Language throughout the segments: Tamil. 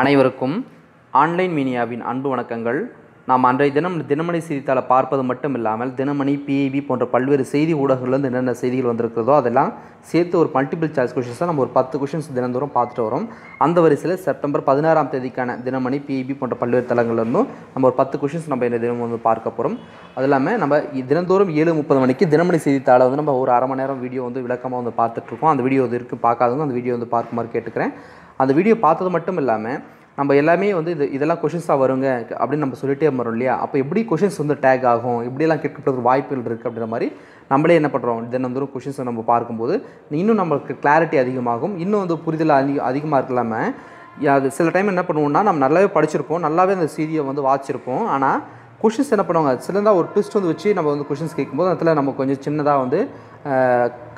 அனைவருக்கும் ஆன்லைன் மீனியாவின் அன்பு வணக்கங்கள். நாம் அன்றைய தினம் தினமணி செய்தித்தாளை பார்ப்பது மட்டும் இல்லாமல் தினமணி பிஐபி போன்ற பல்வேறு செய்தி ஊடகங்கள்லேருந்து என்னென்ன செய்திகள் வந்திருக்கிறதோ அதெல்லாம் சேர்த்து ஒரு மல்டிபிள் சாய்ஸ் கொஷின்ஸாக நம்ம ஒரு பத்து கொஷின்ஸ் தினந்தோறும் பார்த்துட்டு வரோம். அந்த வரிசையில் செப்டம்பர் பதினாறாம் தேதிக்கான தினமணி பிஐபி போன்ற பல்வேறு தளங்கள்லேருந்தும் நம்ம ஒரு பத்து கொஷின்ஸ் நம்ம இந்த தினம் வந்து பார்க்க போகிறோம் அது இல்லாமல் நம்ம தினந்தோறும் ஏழு முப்பது மணிக்கு தினமணி செய்தித்தாளை வந்து நம்ம ஒரு அரை மணி நேரம் வீடியோ வந்து விளக்கமாக வந்து பார்த்துட்ருக்கோம் அந்த வீடியோ வந்து இருக்குது பார்க்காதவங்க அந்த வீடியோ வந்து பார்க்குமாறு கேட்டுக்கிறேன். அந்த வீடியோ பார்த்தது மட்டும் இல்லாமல் நம்ம எல்லாமே வந்து இது இதெல்லாம் கொஷின்ஸாக வருங்க அப்படின்னு நம்ம சொல்லிட்டே வரோம் இல்லையா? அப்போ எப்படி கொஷின்ஸ் வந்து டேக் ஆகும்? இப்படியெல்லாம் கேட்கப்படுறதுக்கு வாய்ப்புகள் இருக்குது அப்படின்ற மாதிரி நம்மளே என்ன பண்ணுறோம் தினந்தோறும் கொஷின்ஸை நம்ம பார்க்கும்போது இன்னும் நம்மளுக்கு கிளாரிட்டி அதிகமாகும். இன்னும் வந்து புரிதல் அதிக அதிகமாக இருக்கலாமல் அது சில டைம் என்ன பண்ணுவோம்னா நம்ம நல்லாவே படிச்சிருப்போம். நல்லாவே அந்த சீரியை வந்து வாச்சிருப்போம் ஆனால் கொஷின்ஸ் என்ன பண்ணுவாங்க? சிலதாக ஒரு ட்விஸ்ட் வந்து வச்சு நம்ம வந்து கொஷின்ஸ் கேட்கும்போது அதில் நம்ம கொஞ்சம் சின்னதாக வந்து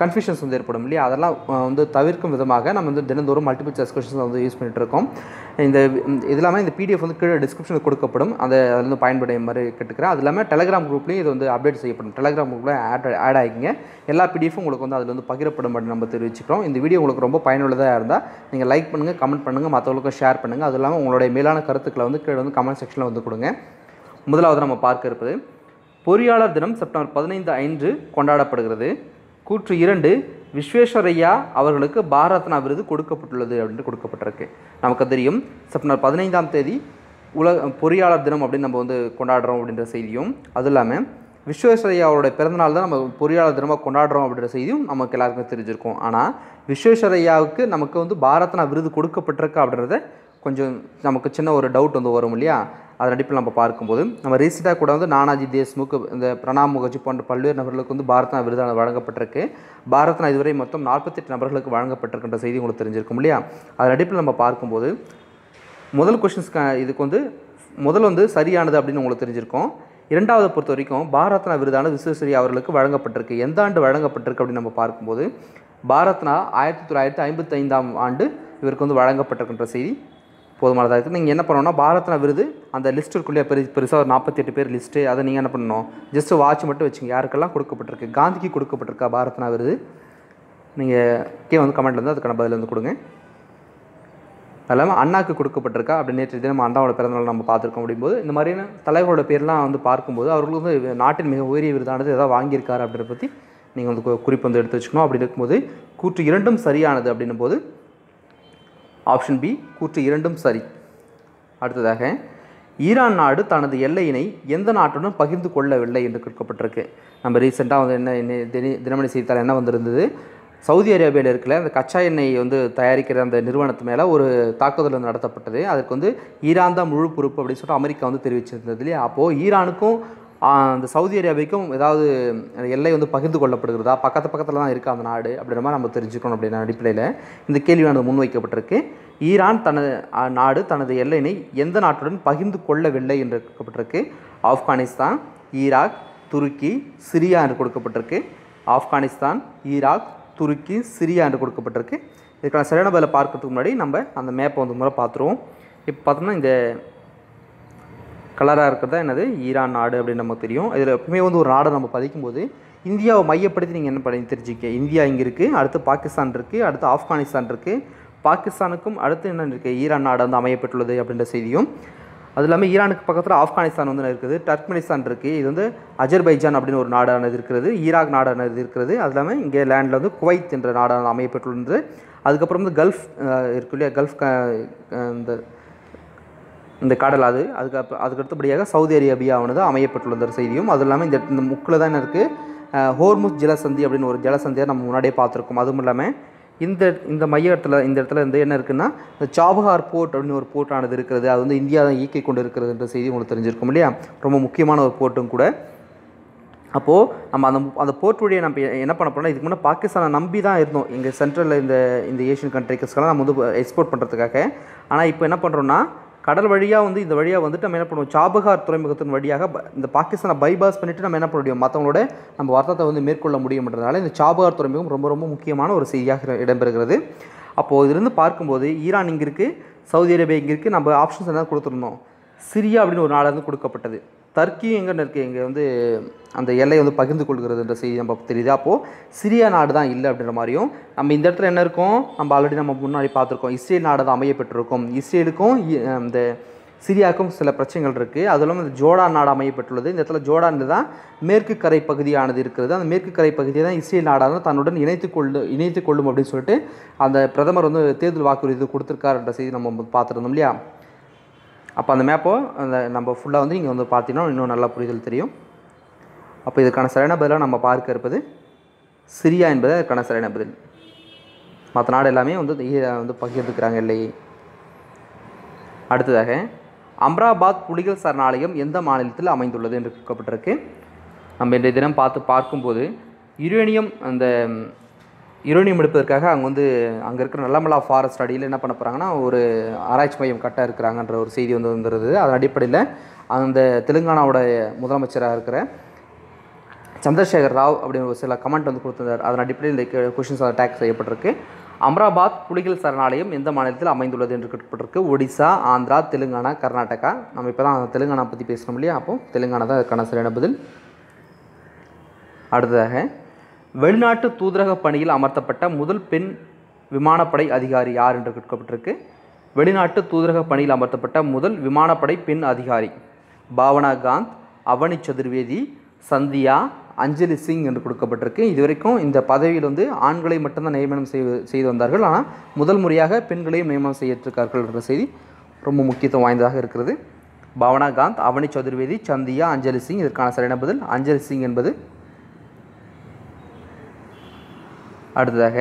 கன்ஃபியூஷன்ஸ் வந்து ஏற்படும் இல்லையா? அதெல்லாம் வந்து தவிர்க்கும் விதமாக நம்ம வந்து தினந்தோறும் மல்டிபிள் சாய்ஸ் கொஷின்ஸ் வந்து யூஸ் பண்ணிகிட்டு இருக்கோம். இந்த இது இல்லாமல் இந்த பிடிஎஃப் வந்து கீழே டிஸ்கிரிப்ஷனில் கொடுக்கப்படும். அதை அதில் வந்து பயன்படைய மாதிரி கேட்டுக்கிறேன். அது இல்லாமல் டெலகிராம் குரூப்லேயும் இது வந்து அப்டேட் செய்யப்படும். டெலகிராம் குரூப்பில் ஆட் ஆட் ஆகிங்க எல்லா பிடிஎஃப்பும் உங்களுக்கு வந்து அதில் வந்து பகிரப்படும் அப்படின்னு நம்ம தெரிவிச்சுக்கிறோம். இந்த வீடியோ உங்களுக்கு ரொம்ப பயனுள்ளதாக இருந்தால் நீங்கள் லைக் பண்ணுங்கள் கமெண்ட் பண்ணுங்கள் மற்றவங்களுக்கும் ஷேர் பண்ணுங்கள் அது இல்லாமல் உங்களுடைய மேலான கருத்துக்களை வந்து கீழே வந்து கமெண்ட் செக்ஷனில் வந்து கொடுங்க. முதலாவது நம்ம பார்க்க இருப்பது பொறியாளர் தினம் செப்டம்பர் பதினைந்து ஐந்து கொண்டாடப்படுகிறது. கூற்று இரண்டு விஸ்வேஸ்வரையா அவர்களுக்கு பாரத்னா விருது கொடுக்கப்பட்டுள்ளது அப்படின்னு கொடுக்கப்பட்டிருக்கு. நமக்கு தெரியும் செப்டம்பர் பதினைந்தாம் தேதி உலக பொறியாளர் தினம் அப்படின்னு நம்ம வந்து கொண்டாடுறோம் அப்படின்ற செய்தியும் அதுவும் இல்லாமல் விஸ்வேஸ்வரையா அவருடைய பிறந்தநாள் தான் நம்ம பொறியாளர் தினமாக கொண்டாடுறோம் அப்படின்ற செய்தியும் நமக்கு எல்லாருக்கும் தெரிஞ்சிருக்கும். ஆனால் விஸ்வேஸ்வரையாவுக்கு நமக்கு வந்து பாரத்னா விருது கொடுக்கப்பட்டிருக்கு அப்படின்றத கொஞ்சம் நமக்கு சின்ன ஒரு டவுட் வந்து வரும் இல்லையா? அதன் அடிப்பில் நம்ம பார்க்கும்போது நம்ம ரீசெண்டாக கூட வந்து நானாஜி தேஷ்முக் இந்த பிரணாப் முகர்ஜி போன்ற பல்வேறு நபர்களுக்கு வந்து பாரத்னா விருதான வழங்கப்பட்டிருக்கு. பாரத்னா இதுவரை மொத்தம் நாற்பத்தெட்டு நபர்களுக்கு வழங்கப்பட்டிருக்கின்ற செய்தி உங்களுக்கு தெரிஞ்சிருக்கும் இல்லையா? அதன் அடிப்பில் நம்ம பார்க்கும்போது முதல் கொஷின்ஸ்க்கு இதுக்கு வந்து முதல் வந்து சரியானது அப்படின்னு உங்களுக்கு தெரிஞ்சிருக்கும். இரண்டாவது பொறுத்த வரைக்கும் பாரத்னா விருதான விஸ்வேஸ்வரி அவர்களுக்கு வழங்கப்பட்டிருக்கு. எந்த ஆண்டு வழங்கப்பட்டிருக்கு அப்படின்னு நம்ம பார்க்கும்போது பாரத்னா ஆயிரத்தி தொள்ளாயிரத்தி ஐம்பத்தைந்தாம் ஆண்டு இவருக்கு வந்து வழங்கப்பட்டிருக்கின்ற செய்தி போதுமானதாக இருக்குது. நீங்கள் என்ன பண்ணணும்னா பாரத்னா விருது அந்த லிஸ்ட் இருக்குள்ளே பெரு பெருசாக ஒரு நாற்பத்தி எட்டு பேர் லிஸ்ட்டு அதை நீங்கள் என்ன பண்ணணும்? ஜஸ்ட் வாட்ச் மட்டும் வச்சுங்க. யாருக்கெல்லாம் கொடுக்கப்பட்டிருக்கு? காந்திக்கு கொடுக்கப்பட்டிருக்கா பாரத்னா விருது? நீங்கள் கே வந்து கமெண்ட்டில் வந்து அதுக்கான பதில் வந்து கொடுங்க. அது இல்லாமல் அண்ணாக்கு கொடுக்கப்பட்டிருக்கா அப்படி நேற்று தினம் அண்ணாவோட பிறந்தநாள் நம்ம பார்த்துருக்கோம் அப்படிம்போது இந்த மாதிரியான தலைவரோட பேர்லாம் வந்து பார்க்கும்போது அவர்கள் வந்து நாட்டின் மிக உயரிய விருதானது எதாவது வாங்கியிருக்காரு அப்படின்றத பற்றி நீங்கள் வந்து கு- குறிப்பு வந்து எடுத்து வச்சுக்கணும். அப்படி இருக்கும்போது கூற்று இரண்டும் சரியானது அப்படின்னும் போது ஆப்ஷன் பி கூற்று இரண்டும் சரி. அடுத்ததாக ஈரான் நாடு தனது எல்லையினை எந்த நாட்டுடன் பகிர்ந்து கொள்ளவில்லை என்று கேட்கப்பட்டிருக்கு. நம்ம ரீசெண்டாக வந்து என்ன என்ன தினமணி செய்தித்தாள் என்ன வந்திருந்தது? சவுதி அரேபியாவில் இருக்கிற அந்த கச்சா எண்ணெய் வந்து தயாரிக்கிற அந்த நிறுவனத்து மேலே ஒரு தாக்குதல் வந்து நடத்தப்பட்டது. அதுக்கு வந்து ஈரான் தான் முழு பொறுப்பு அப்படின்னு சொல்லிட்டு அமெரிக்கா வந்து தெரிவிச்சிருந்தது இல்லையா? அப்போது ஈரானுக்கும் அந்த சவுதி அரேபியாவுக்கும் ஏதாவது எல்லை வந்து பகிர்ந்து கொள்ளப்படுகிறதா? பக்கத்து பக்கத்தில் தான் இருக்கா அந்த நாடு அப்படின்ற மாதிரி நம்ம தெரிஞ்சுக்கணும் அப்படின்ற அடிப்படையில் இந்த கேள்வியானது முன்வைக்கப்பட்டிருக்கு. ஈரான் தனது நாடு தனது எல்லையினை எந்த நாட்டுடன் பகிர்ந்து கொள்ளவில்லை என்று கொடுக்கப்பட்டிருக்கு. ஆப்கானிஸ்தான் ஈராக் துருக்கி சிரியா என்று கொடுக்கப்பட்டிருக்கு. ஆப்கானிஸ்தான் ஈராக் துருக்கி சிரியா என்று கொடுக்கப்பட்டிருக்கு. இதுக்கான சரியான பதிலை பார்க்கறதுக்கு முன்னாடி நம்ம அந்த மேப்பை வந்து முறை பார்த்துருவோம். இப்போ பார்த்தோம்னா இந்த கலராக இருக்கிறது தான் என்னது? ஈரான் நாடு அப்படின்னு நமக்கு தெரியும். இதில் எப்பவுமே வந்து ஒரு நாடை நம்ம பதிக்கும்போது இந்தியாவை மையப்படுத்தி நீங்கள் என்ன பண்ணி தெரிஞ்சுக்க? இந்தியா இங்கே இருக்குது அடுத்து பாகிஸ்தான் இருக்குது அடுத்து ஆப்கானிஸ்தான் இருக்குது பாகிஸ்தானுக்கும் அடுத்து என்ன இருக்குது ஈரான் நாடு வந்து அமையப்பட்டுள்ளது அப்படின்ற செய்தியும் அது இல்லாமல் ஈரானுக்கு பக்கத்தில் ஆப்கானிஸ்தான் வந்து இருக்குது டர்க்மெனிஸ்தான் இருக்குது இது வந்து அஜர்பைஜான் அப்படின்னு ஒரு நாடானது இருக்கிறது ஈராக் நாடானது இருக்கிறது. அது இல்லாமல் இங்கே லேண்டில் வந்து குவைத் என்ற நாடானது அமையப்பட்டுள்ளது அதுக்கப்புறம் வந்து கல்ஃப் இருக்கு இல்லையா? கல்ஃப் க- இந்த இந்த கடல் அது. அதுக்கு அப்பு- அதுக்கு அடுத்தபடியாக சவுதி அரேபியாவானது அமையப்பட்டுள்ள ஒரு செய்தியும். அது இல்லாமல் இந்த இந்த முக்கில் தான் இருக்குது ஹோர்முஸ் ஜலசந்தி அப்படின்னு ஒரு ஜலசந்தியை நம்ம முன்னாடியே பார்த்துருக்கோம். அதுவும் இல்லாமல் இந்த இந்த மைய இடத்துல இந்த இடத்துல இருந்து என்ன இருக்குன்னா இந்த சாபஹார் போர்ட் அப்படின்னு ஒரு போர்ட்டானது இருக்கிறது. அது வந்து இந்தியா தான் இயக்கி கொண்டு இருக்கிறதுன்ற செய்தி உங்களுக்கு தெரிஞ்சிருக்கும் இல்லையா? ரொம்ப முக்கியமான ஒரு போர்ட்டும் கூட. அப்போது நம்ம அந்த அந்த போர்ட் வழியை நம்ம என்ன பண்ண போனால் இதுக்கு முன்னே பாகிஸ்தானை நம்பி தான் இருந்தோம். இங்கே சென்ட்ரலில் இந்த இந்த ஏஷியன் கண்ட்ரிஸ்க்கெல்லாம் நம்ம வந்து எக்ஸ்போர்ட் பண்ணுறதுக்காக ஆனால் இப்போ என்ன பண்ணுறோன்னா கடல் வழியாக வந்து இந்த வழியாக வந்துட்டு நம்ம என்ன பண்ணுவோம்? சாபகார் துறைமுகத்தின் வழியாக இந்த பாகிஸ்தானை பைபாஸ் பண்ணிவிட்டு நம்ம என்ன பண்ண முடியும்? மற்றவங்களோட நம்ம வர்த்தகத்தை வந்து மேற்கொள்ள முடியும்ன்றதுனால இந்த சாபகார் துறைமுகம் ரொம்ப ரொம்ப முக்கியமான ஒரு செய்தியாக இடம்பெறுகிறது. அப்போது இதிலிருந்து பார்க்கும்போது ஈரான் இங்கே இருக்குது சவுதி அரேபியா இங்கே இருக்குது நம்ம ஆப்ஷன்ஸ் என்ன கொடுத்துருந்தோம்? சிரியா அப்படின்னு ஒரு நாடு இருந்து கொடுக்கப்பட்டது. டர்க்கியும் எங்கே இருக்குது இங்கே வந்து அந்த எல்லையை வந்து பகிர்ந்து கொள்கிறது என்ற செய்தி நம்ம தெரியுது. அப்போது சிரியா நாடு தான் இல்லை அப்படின்ற மாதிரியும் நம்ம இந்த இடத்துல என்ன இருக்கும்? நம்ம ஆல்ரெடி நம்ம முன்னாடி பார்த்துருக்கோம். இஸ்ரேல் நாடு தான் அமையப்பட்டிருக்கும் இஸ்ரேலுக்கும் இ- இந்த சிரியாவுக்கும் சில பிரச்சனைகள் இருக்குது அதுவும் இல்லாமல் இந்த ஜோர்டான் நாடு அமையப்பட்டுள்ளது இந்த இடத்துல ஜோடான் தான் மேற்கு கரை பகுதியானது இருக்கிறது. அந்த மேற்கு கரை பகுதியை தான் இஸ்ரேல் நாடானது தன்னுடன் இணைத்து கொள்ளு இணைத்து கொள்ளும் அப்படின்னு சொல்லிட்டு அந்த பிரதமர் வந்து தேர்தல் வாக்குறுதி கொடுத்துருக்காருன்ற செய்தி நம்ம பார்த்துருந்தோம் இல்லையா? அப்போ அந்த மேப்போ அந்த நம்ம ஃபுல்லாக வந்து இங்கே வந்து பார்த்தீங்கன்னா இன்னும் நல்லா புரிதல் தெரியும். அப்போ இதுக்கான சரியான பதிலாக நம்ம பார்க்க இருப்பது சிரியா என்பது அதுக்கான சரியான பதில். மற்ற நாடு எல்லாமே வந்து ஈ- வந்து பகிர்ந்துக்கிறாங்க இல்லையே அடுத்ததாக அம்ராபாத் புலிகள் சரணாலயம் எந்த மாநிலத்தில் அமைந்துள்ளது என்று கேட்கப்பட்டிருக்கு. நம்ம இன்றைய தினம் பார்த்து பார்க்கும்போது யுரேனியம் அந்த யுரேனியம் எடுப்பதற்காக அங்கே வந்து அங்கே இருக்கிற நல்லமலா ஃபாரஸ்ட் அடியில் என்ன பண்ண போகிறாங்கன்னா ஒரு ஆராய்ச்சி மையம் கட்ட இருக்கிறாங்கன்ற ஒரு செய்தி வந்து வந்துருது அதன் அடிப்படையில் அந்த தெலுங்கானாவோட முதலமைச்சராக இருக்கிற சந்திரசேகர் ராவ் அப்படின்னு ஒரு சில கமெண்ட் வந்து கொடுத்திருந்தார். அதன் அடிப்படையில் இந்த கொஷின்ஸ் அட்டாக் செய்யப்பட்டிருக்கு. அம்ராபாத் புலிகள் சரணாலயம் எந்த மாநிலத்தில் அமைந்துள்ளது என்று கேட்கப்பட்டிருக்கு. ஒடிசா ஆந்திரா தெலுங்கானா கர்நாடகா. நம்ம இப்போ தான் தெலுங்கானா பற்றி பேசணும் இல்லையா? அப்போ தெலுங்கானா தான் அதுக்கான சரியான பதில். அடுத்ததாக வெளிநாட்டு தூதரக பணியில் அமர்த்தப்பட்ட முதல் பெண் விமானப்படை அதிகாரி யார் என்று கேட்கப்பட்டிருக்கு. வெளிநாட்டு தூதரக பணியில் அமர்த்தப்பட்ட முதல் விமானப்படை பெண் அதிகாரி பாவனா காந்த் அவனி சதுர்வேதி சந்தியா அஞ்சலி சிங் என்று கொடுக்கப்பட்டிருக்கு. இதுவரைக்கும் இந்த பதவியில் வந்து ஆண்களை மட்டும்தான் நியமனம் செய்து செய்து வந்தார்கள். ஆனால் முதல் முறையாக பெண்களையும் நியமனம் செய்திருக்கார்கள் என்ற செய்தி ரொம்ப முக்கியத்துவம் வாய்ந்ததாக இருக்கிறது. பாவனா காந்த் அவனி சதுர்வேதி சந்தியா அஞ்சலி சிங் இதற்கான சரியான பதில் அஞ்சலி சிங் என்பது. அடுத்ததாக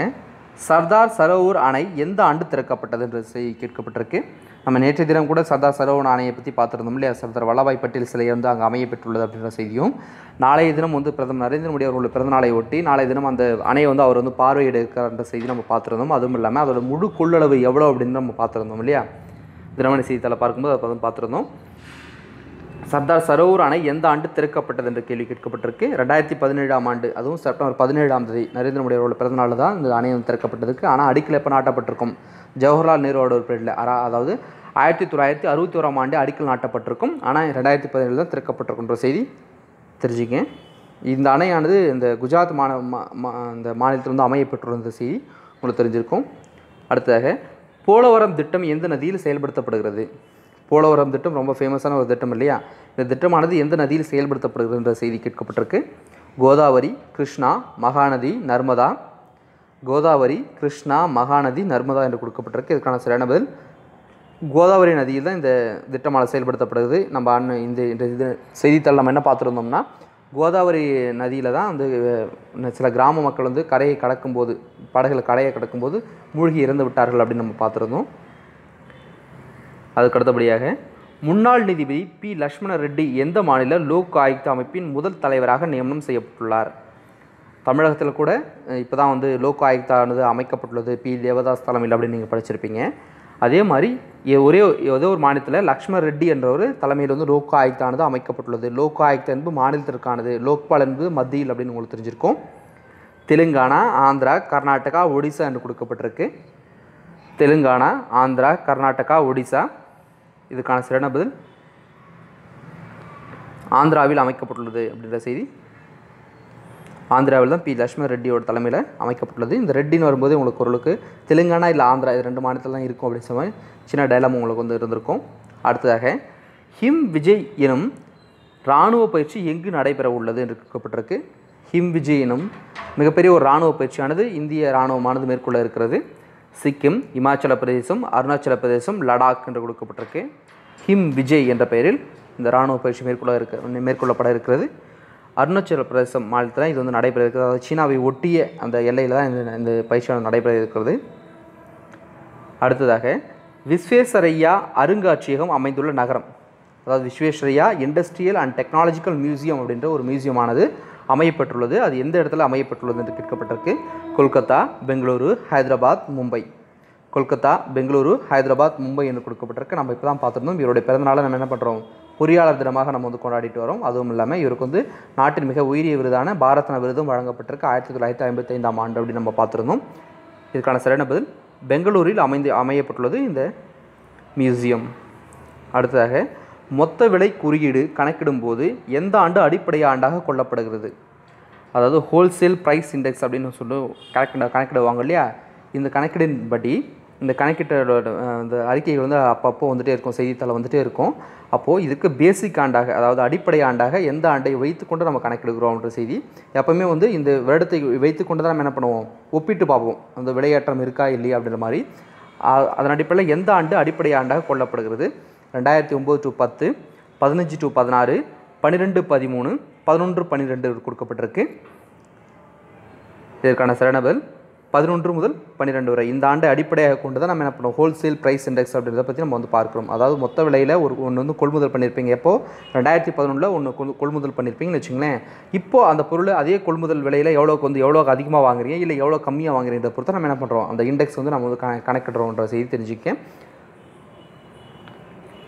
சர்தார் சரோவர் அணை எந்த ஆண்டு திறக்கப்பட்டது என்று செய்தி கேட்கப்பட்டிருக்கு. நம்ம நேற்றைய தினம் கூட சர்தார் சரோவர் அணையை பற்றி பார்த்துருந்தோம் இல்லையா? சர்தார் வல்லபாய் பட்டேல் சிலை வந்து அங்கே அமைய பெற்றுள்ளது அப்படின்ற செய்தியும் நாளைய தினம் வந்து பிரதமர் நரேந்திர மோடி அவர்களுடைய பிறந்தநாளை ஒட்டி நாளைய தினம் அந்த அணையை வந்து அவர் வந்து பார்வையிட இருக்கிறன்ற செய்தி நம்ம பார்த்துருந்தோம். அதுவும் இல்லாமல் அதோட முழு கொள்ளளவு எவ்வளோ அப்படின்னு நம்ம பார்த்துருந்தோம் இல்லையா? தினமணி செய்தித்தாளை பார்க்கும்போது அதை பார்த்துருந்தோம். சர்தார் சரோவர் அணை எந்த ஆண்டு திறக்கப்பட்டது என்ற கேள்வி கேட்கப்பட்டிருக்கு. ரெண்டாயிரத்தி பதினேழாம் ஆண்டு அதுவும் செப்டம்பர் பதினேழாம் தேதி நரேந்திர மோடி அவர்களோட பிறந்தநாள் தான் இந்த அணை வந்து ஆனால் அடிக்கல் எப்போ நாட்டப்பட்டிருக்கும்? ஜவஹர்லால் நேருவோட ஒரு பீரியடில் அதாவது ஆயிரத்தி தொள்ளாயிரத்தி அறுபத்தி ஓராம் ஆண்டு அடிக்கல் நாட்டப்பட்டிருக்கும். ஆனால் ரெண்டாயிரத்தி பதினேழு தான் திறக்கப்பட்டிருக்குன்ற செய்தி தெரிஞ்சுங்க இந்த அணையானது இந்த குஜராத் மாநில மா- மா- இந்த மாநிலத்தில் வந்து அமைய செய்தி உங்களுக்கு தெரிஞ்சிருக்கும். அடுத்ததாக போலவரம் திட்டம் எந்த நதியில் செயல்படுத்தப்படுகிறது? போலவரம் திட்டம் ரொம்ப ஃபேமஸான ஒரு திட்டம் இல்லையா? இந்த திட்டமானது எந்த நதியில் செயல்படுத்தப்படுகிறதுன்ற செய்தி கேட்கப்பட்டிருக்கு. கோதாவரி கிருஷ்ணா மகாநதி நர்மதா. கோதாவரி கிருஷ்ணா மகாநதி நர்மதா என்று கொடுக்கப்பட்டிருக்கு. இதுக்கான சரியான பதில் கோதாவரி நதியில் தான் இந்த திட்டமானது செயல்படுத்தப்படுது நம்ம அண்ணு இந்த இந்த இது செய்தித்தாள் நம்ம என்ன பார்த்துருந்தோம்னா கோதாவரி நதியில் தான் வந்து சில கிராம மக்கள் வந்து கரையை கடக்கும்போது படகுல கரையை கடக்கும்போது மூழ்கி இறந்து விட்டார்கள் அப்படின்னு நம்ம பார்த்துருந்தோம். அதுக்கு அடுத்தபடியாக முன்னாள் நீதிபதி பி. லக்ஷ்மண ரெட்டி எந்த மாநில லோக் ஆயுக்த அமைப்பின் முதல் தலைவராக நியமனம் செய்யப்பட்டுள்ளார்? தமிழகத்தில் கூட இப்போ தான் வந்து லோக் ஆயுக்தானது அமைக்கப்பட்டுள்ளது. பி. தேவதாஸ் தலைமையில் அப்படின்னு நீங்கள் படிச்சிருப்பீங்க. அதே மாதிரி எ- ஒரே ஏதோ ஒரு மாநிலத்தில் லக்ஷ்மண ரெட்டி என்ற ஒரு தலைமையில் வந்து லோக் ஆயுக்தானது அமைக்கப்பட்டுள்ளது. லோக் ஆயுக்தா என்பது மாநிலத்திற்கானது. லோக்பால் என்பது மத்தியில் அப்படின்னு உங்களுக்கு தெரிஞ்சிருக்கும். தெலுங்கானா ஆந்திரா கர்நாடகா ஒடிசா என்று கொடுக்கப்பட்டிருக்கு. தெலுங்கானா ஆந்திரா கர்நாடகா ஒடிசா. இதுக்கான சரியான பதில் ஆந்திராவில் அமைக்கப்பட்டுள்ளது அப்படின்ற செய்தி. ஆந்திராவில் தான் பி. லட்சுமண ரெட்டியோட தலைமையில் அமைக்கப்பட்டுள்ளது. இந்த ரெட்டின்னு வரும்போது உங்களுக்கு ஓரளவுக்கு தெலுங்கானா இல்லை ஆந்திரா இது ரெண்டு மாநிலத்தில் தான் இருக்கும் அப்படின்னு சொல்லி சின்ன டைலாக் உங்களுக்கு வந்து இருந்திருக்கும். அடுத்ததாக ஹிம் விஜய் எனும் இராணுவ பயிற்சி எங்கு நடைபெற உள்ளது என்று கேட்கப்பட்டிருக்கு. ஹிம் விஜய் எனும் மிகப்பெரிய ஒரு இராணுவ பயிற்சியானது இந்திய இராணுவமானது மேற்கொள்ள இருக்கிறது. சிக்கிம் இமாச்சல பிரதேசம் அருணாச்சல பிரதேசம் லடாக் என்று கொடுக்கப்பட்டிருக்கு. ஹிம் விஜய் என்ற பெயரில் இந்த இராணுவ பயிற்சி மேற்கொள்ள இருக்க மேற்கொள்ளப்பட இருக்கிறது. அருணாச்சல பிரதேசம் மாநிலத்தில் இது வந்து நடைபெற இருக்கிறது. அதாவது சீனாவை ஒட்டிய அந்த எல்லையில் தான் இந்த இந்த பயிற்சியானது நடைபெற இருக்கிறது. அடுத்ததாக விஸ்வேஸ்வரையா அருங்காட்சியகம் அமைந்துள்ள நகரம். அதாவது Visvesvaraya industrial and technological museum அப்படின்ற ஒரு மியூசியமானது அமையப்பட்டுள்ளது. அது எந்த இடத்துல அமையப்பட்டுள்ளது என்று கேட்கப்பட்டிருக்கு. கொல்கத்தா பெங்களூரு ஹைதராபாத் மும்பை. கொல்கத்தா பெங்களூரு ஹைதராபாத் மும்பை என்று கொடுக்கப்பட்டிருக்கு. நம்ம இப்போ தான் பார்த்துருந்தோம். இவருடைய பிறந்தநாளை நம்ம என்ன பண்ணுறோம் பொறியாளர் தினமாக நம்ம வந்து கொண்டாடிட்டு வரோம். அதுவும் இல்லாமல் இவருக்கு வந்து நாட்டின் மிக உயரிய விருதான பாரத்ன விருதும் வழங்கப்பட்டிருக்கு. ஆயிரத்தி தொள்ளாயிரத்தி ஐம்பத்தி ஐந்தாம் ஆண்டு அப்படின்னு நம்ம பார்த்துருந்தோம். இதுக்கான சரியான பதில் பெங்களூரில் அமைந்து அமையப்பட்டுள்ளது இந்த மியூசியம். அடுத்ததாக மொத்த விலை குறியீடு கணக்கிடும்போது எந்த ஆண்டு அடிப்படை ஆண்டாக கொள்ளப்படுகிறது? அதாவது ஹோல்சேல் ப்ரைஸ் இண்டெக்ஸ் அப்படின்னு சொல்லி கணக்கிட கணக்கிடுவாங்க இல்லையா? இந்த கணக்கீடின்படி இந்த கணக்கீட்டோட இந்த அறிக்கைகள் வந்து அப்பப்போ வந்துகிட்டே இருக்கும் செய்தித்தாள் வந்துகிட்டே இருக்கும். அப்போது இதுக்கு பேசிக் ஆண்டாக அதாவது அடிப்படை ஆண்டாக எந்த ஆண்டை வைத்துக்கொண்டு நம்ம கணக்கிடுகிறோம்ன்ற செய்தி எப்பவுமே வந்து இந்த வருடத்தை வைத்துக்கொண்டு தான் நம்ம என்ன பண்ணுவோம்? ஒப்பிட்டு பார்ப்போம். அந்த விலையேற்றம் இருக்கா இல்லையா அப்படின்ற மாதிரி. அதன் அடிப்படையில் எந்த ஆண்டு அடிப்படை ஆண்டாக கொள்ளப்படுகிறது? ரெண்டாயிரத்தி ஒம்பது டு பத்து பதினஞ்சு டு பதினாறு பன்னிரெண்டு பதிமூணு பதினொன்று பன்னிரெண்டு கொடுக்கப்பட்டிருக்கு. இதற்கான சரணபல் பதினொன்று முதல் பன்னிரெண்டு வரை. இந்த ஆண்டை அடிப்படையாக கொண்டு தான் நம்ம என்ன பண்ணுவோம் ஹோல்சேல் ப்ரைஸ் இண்டெக்ஸ் அப்படின்றத பற்றி நம்ம வந்து பார்க்குறோம். அதாவது மொத்த விலையில் ஒரு ஒன்று வந்து கொள்முதல் பண்ணியிருப்பீங்க. எப்போது ரெண்டாயிரத்தி பதினொன்றில் ஒன்று கொள் கொள்முதல் பண்ணியிருப்பீங்கன்னு வச்சுங்களேன். இப்போ அந்த பொருள் அதே கொள்முதல் விலையில் எவ்வளோக்கு வந்து எவ்வளோ அதிகமாக வாங்குறீங்க இல்லை எவ்வளோ கம்மியாக வாங்குறீங்க பொறுத்து நம்ம என்ன பண்ணுறோம் அந்த இண்டெக்ஸ் வந்து நம்ம வந்து கண கணக்கிடுறோன்ற செய்தி தெரிஞ்சுக்க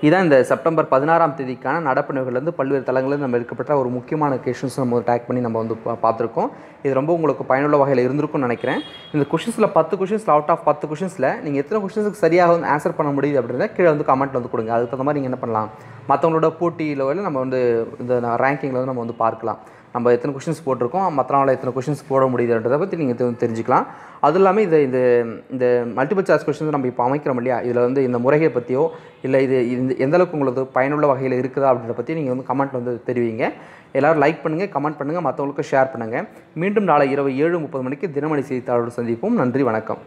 இதான் இந்த செப்டம்பர் பதினாறாம் தேதிக்கான நடப்பு நிகழ்வுலேருந்து பல்வேறு தளங்களில் நம்ம எடுக்கப்பட்ட ஒரு முக்கியமான கொஷின்ஸ் நம்ம டேக் பண்ணி நம்ம வந்து பா- பார்த்துருக்கோம். இது ரொம்ப உங்களுக்கு பயனுள்ள வகையில் இருந்திருக்கும்னு நினைக்கிறேன். இந்த கொஷின்ஸில் பத்து கொஷின்ஸில் அவுட் ஆஃப் பத்து கொஷின்ஸில் நீங்கள் எத்தனை கொஷின்ஸுக்கு சரியாக வந்து ஆன்சர் பண்ண முடியுது அப்படின்றத கீழே வந்து கமெண்ட் வந்து கொடுங்க. அதுக்கு தகுந்த மாதிரி நீங்கள் என்ன பண்ணலாம்? மற்றவங்களோட போட்டியில் நம்ம வந்து இந்த ரேங்கிங்கில் வந்து நம்ம வந்து பார்க்கலாம். நம்ம எத்தனை கொஷின்ஸ் போட்டிருக்கோம் மற்றவங்கள எத்தனை கொஷின்ஸ் போட முடியுதுன்றதை பற்றி நீங்கள் தெரிஞ்சுக்கலாம். அது இல்லாமல் இது இந்த இந்த மல்டிபிள் சாய்ஸ் கொஷின்ஸ் நம்ம இப்போ அமைக்கிறோம் இல்லையா? இதில் வந்து இந்த முறையை பற்றியோ இல்லை இது இந்த எந்த அளவுக்கு உங்களுக்கு பயனுள்ள வகையில் இருக்குதா அப்படின்றத பற்றி நீங்கள் வந்து கமெண்ட் வந்து தெரிவிங்க. எல்லோரும் லைக் பண்ணுங்கள் கமெண்ட் பண்ணுங்கள் மற்றவங்களுக்கு ஷேர் பண்ணுங்கள் மீண்டும் நாளை இரவு ஏழு முப்பது மணிக்கு தினமணி செய்தித்தாளோடு சந்திப்போம். நன்றி வணக்கம்.